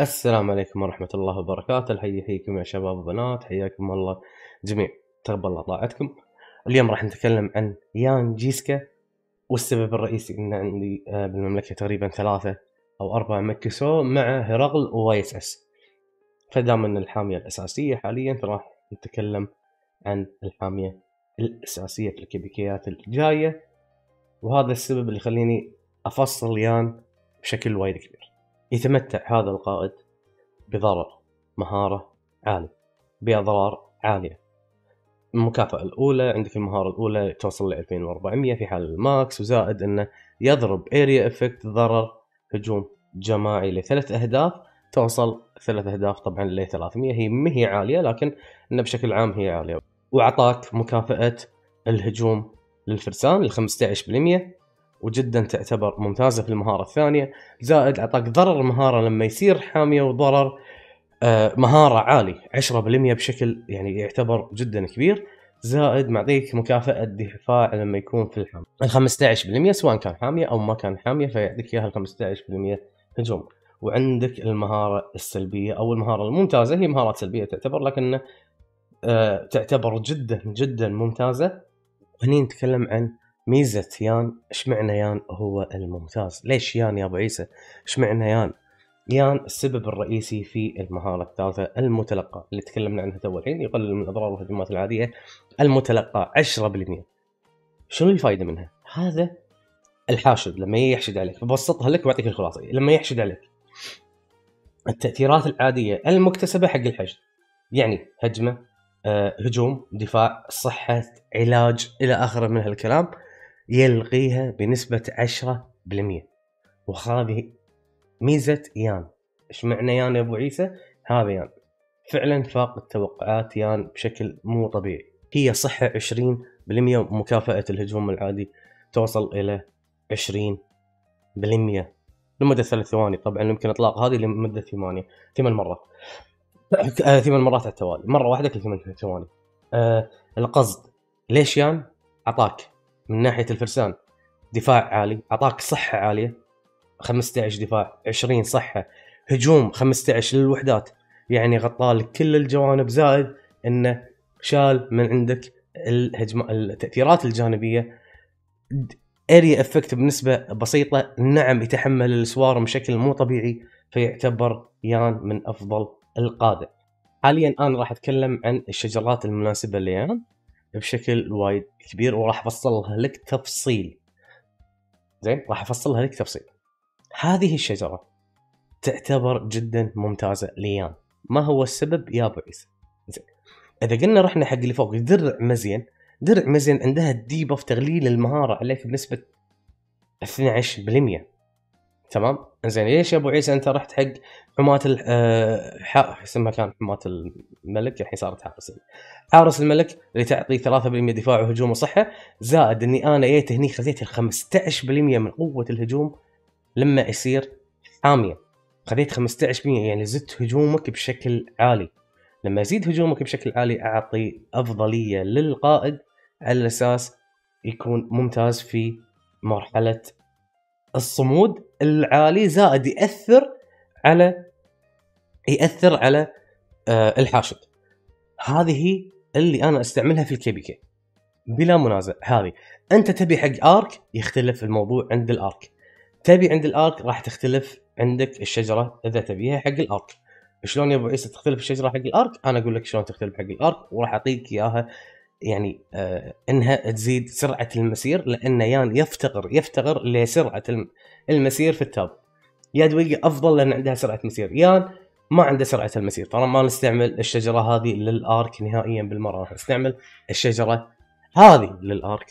السلام عليكم ورحمة الله وبركاته. الحي يحييكم يا شباب وبنات حياكم الله جميع. تقبل الله طاعتكم. اليوم راح نتكلم عن يان جيجكا والسبب الرئيسي إن عندي آه، بالمملكة تقريبا ثلاثة أو أربعة max و مع هرقل و YSS. فدام إن الحامية الأساسية حاليا فراح نتكلم عن الحامية الأساسية في ال KvK يات الجاية. وهذا السبب اللي يخليني أفصل يان بشكل وايد كبير. يتمتع هذا القائد بضرر مهارة عالية بأضرار عالية. المكافأة الأولى عندك المهارة الأولى توصل ل 2400 في حال ال max وزائد أنه يضرب area effect ضرر هجوم جماعي لثلاث أهداف توصل ثلاث أهداف طبعا ل 300 هي ما هي عالية لكن أنه بشكل عام هي عالية. وأعطاك مكافأة الهجوم للفرسان ل 15% وجدا تعتبر ممتازة في المهارة الثانية. زائد اعطاك ضرر المهاره لما يصير حامية وضرر آه، مهارة عالي 10% بشكل يعني يعتبر جدا كبير. زائد معطيك مكافأة دفاع لما يكون في الحامية. ال 15% سواء كان حامية أو ما كان حامية فيعطيك إياها ال 15% هجوم وعندك المهارة السلبية أو المهارة الممتازة هي مهارات سلبية تعتبر لكن آه، تعتبر جدا جدا ممتازة. هني نتكلم عن ميزة يان اشمعنى يان هو الممتاز؟ ليش يان يا أبو عيسى؟ اشمعنى يان؟ يان السبب الرئيسي في المهارة الثالثة المتلقى اللي تكلمنا عنها تو الحين يقلل من أضرار الهجمات العادية المتلقى 10% شنو الفائده منها؟ هذا الحاشد لما يحشد عليك ببسطها لك واعطيك الخلاصة لما يحشد عليك. التأثيرات العادية المكتسبة حق الحشد يعني هجمة آه، هجوم دفاع صحة علاج إلى آخره من هالكلام. يلغيها بنسبة 10% وهذه ميزة يان. إيش معنى يان يا أبو عيسى؟ هذا يان. فعلا فاق التوقعات يان بشكل مو طبيعي. هي صحة 20% ومكافأة الهجوم العادي توصل إلى 20% لمدة ثلاث ثواني. طبعا يمكن إطلاق هذه لمدة ثمانية ثمان مرات. آه، ثمان مرات على التوالي. مرة واحدة كل ثمان ثواني. آه القصد. ليش يان؟ أعطاك. من ناحية الفرسان. دفاع عالي أعطاك صحة عالية 15 دفاع 20 صحة هجوم 15 للوحدات. يعني غطالك كل الجوانب زائد إنه شال من عندك الهجم التأثيرات الجانبية. area effect بنسبة بسيطة نعم يتحمل ال swarm بشكل مو طبيعي فيعتبر يان من أفضل القادة. حاليا أنا راح أتكلم عن الشجرات المناسبة ليان. بشكل وايد كبير وراح أفصلها لك تفصيل. زين؟ راح أفصلها لك تفصيل. هذه الشجرة تعتبر جدا ممتازة ليان. ما هو السبب؟ يا زين. إذا قلنا رحنا حق اللي فوق درع مزين. درع مزين عندها الديبف تغليل المهارة عليك بنسبة 12% تمام؟ زين ليش يا أبو عيسى أنت رحت حق حماة آه اسمها كان؟ حماة الملك؟ الحين صارت حارس حارس الملك اللي تعطي 3% دفاع وهجوم وصحة. زائد إني أنا جيت هني خذيت ال 15% من قوة الهجوم. لما يصير حامية خذيت 15% يعني زدت هجومك بشكل عالي. لما أزيد هجومك بشكل عالي أعطي أفضلية للقائد على أساس يكون ممتاز في مرحلة الصمود العالي زائد يأثر على يأثر على آه الحاشد. هذه اللي أنا أستعملها في ال KvK. بلا منازع. هذه. أنت تبي حق Ark يختلف الموضوع عند ال Ark. تبي عند الآرك راح تختلف عندك الشجرة إذا تبيها حق ال Ark. شلون يا أبو عيسى تختلف الشجرة حق الآرك؟ أنا أقول لك شلون تختلف حق الآرك وراح أعطيك إياها يعني آه إنها تزيد سرعة المسير لأن يان يفتقر يفتقر لسرعة المسير في التاب. يا دويقة أفضل لأن عندها سرعة مسير. يان ما عنده سرعة المسير. ترى ما نستعمل الشجرة هذه للآرك نهائيا بالمرة راح نستعمل الشجرة هذه للآرك.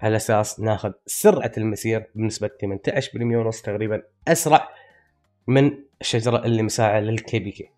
على أساس ناخذ سرعة المسير بنسبة 18% ونص تقريبا أسرع من الشجرة اللي مساعه لل KvK.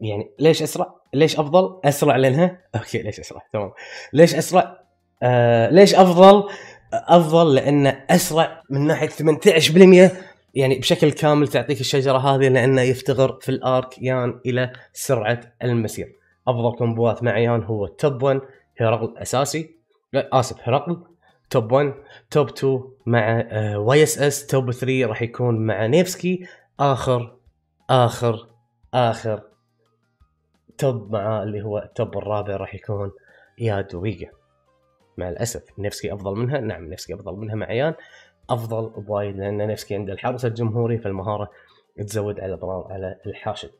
يعني ليش أسرع؟ ليش أفضل؟ أسرع لانها okay ليش أسرع؟ تمام ليش أسرع؟ آه ليش أفضل؟ أفضل لأنه أسرع من ناحية 18% يعني بشكل كامل تعطيك الشجرة هذه لأنه يفتقر في ال Ark يان إلى سرعة المسير أفضل combo ات مع يان هو top 1 هرقل أساسي لا آسف هرقل توب 1 توب 2 مع واي اس اس توب 3 راح يكون مع نيفسكي آخر آخر آخر توب مع اللي هو التوب الرابع راح يكون إياد ويجا. مع الأسف نفسكي أفضل منها. نعم نفسكي أفضل منها مع عيان. أفضل بوايد لأن نفسكي عنده الحرس الجمهوري فالمهاره تزود على على الحاشد.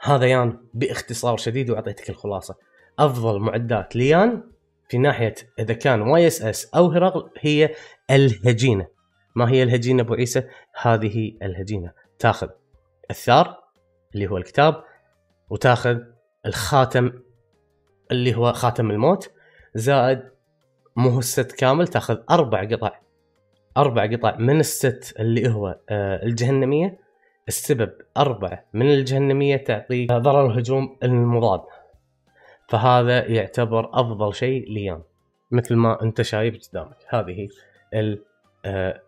هذا يان باختصار شديد وأعطيتك الخلاصة. أفضل معدات ليان في ناحية إذا كان YSS أو هرقل هي الهجينة. ما هي الهجينة أبو عيسى؟ هذه الهجينة. تاخذ الثار اللي هو الكتاب وتاخذ الخاتم اللي هو خاتم الموت زائد مو هو الست كامل تاخذ أربع قطع. أربع قطع من الست اللي هو آه، الجهنمية. السبب أربعة من الجهنمية تعطيك ضرر الهجوم المضاد. فهذا يعتبر أفضل شيء ليان. مثل ما أنت شايف قدامك. هذه آه،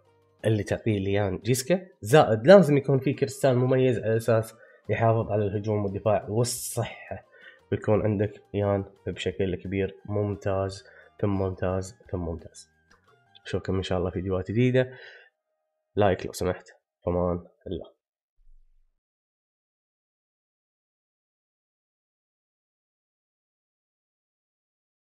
اللي تعطيه ليان جيسكا. زائد لازم يكون في كريستال مميز على أساس يحافظ على الهجوم والدفاع والصحة. بيكون عندك يان بشكل كبير ممتاز ثم ممتاز ثم ممتاز. أشوفكم إن شاء الله فيديوهات جديدة. like لو سمحت. فمان الله.